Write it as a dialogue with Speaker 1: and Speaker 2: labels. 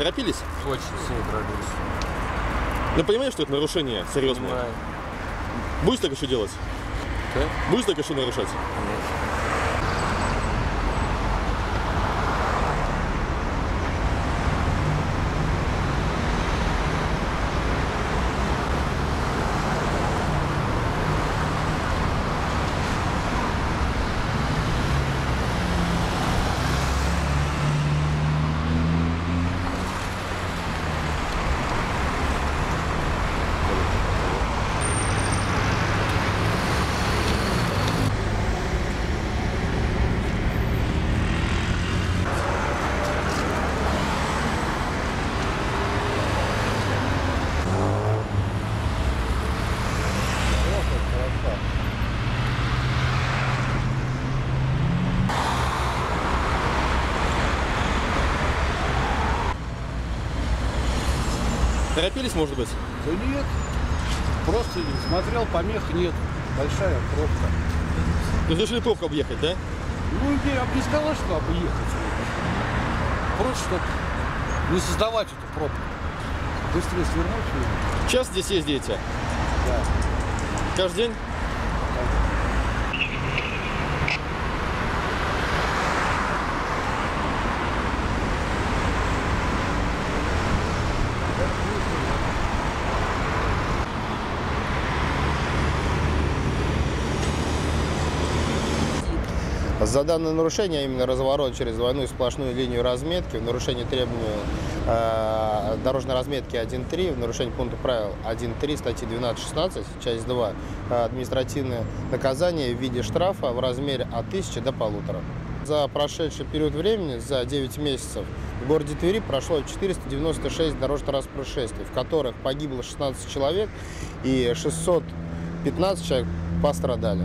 Speaker 1: Торопились?
Speaker 2: Очень сильно торопились.
Speaker 1: Ну, понимаешь, что это нарушение серьезное?
Speaker 2: Понимаю.
Speaker 1: Будешь так еще делать?
Speaker 2: Да?
Speaker 1: Будешь так еще нарушать?
Speaker 2: Конечно.
Speaker 1: Торопились, может быть?
Speaker 3: Да нет, просто смотрел, помех нет. Большая пробка.
Speaker 1: То есть решили пробку объехать, да?
Speaker 3: Ну, я бы не сказал, что объехать. Просто, чтобы не создавать эту пробку. Быстрее свернуть и...
Speaker 1: Час здесь ездите?
Speaker 3: Да.
Speaker 1: Каждый день?
Speaker 4: За данное нарушение, а именно разворот через двойную сплошную линию разметки, в нарушении требований э, дорожной разметки 1.3, в нарушении пункта правил 1.3 статьи 12.16, часть 2, э, административное наказание в виде штрафа в размере от 1000 до полутора. За прошедший период времени, за 9 месяцев, в городе Твери прошло 496 дорожно-транспортных происшествий, в которых погибло 16 человек и 615 человек пострадали.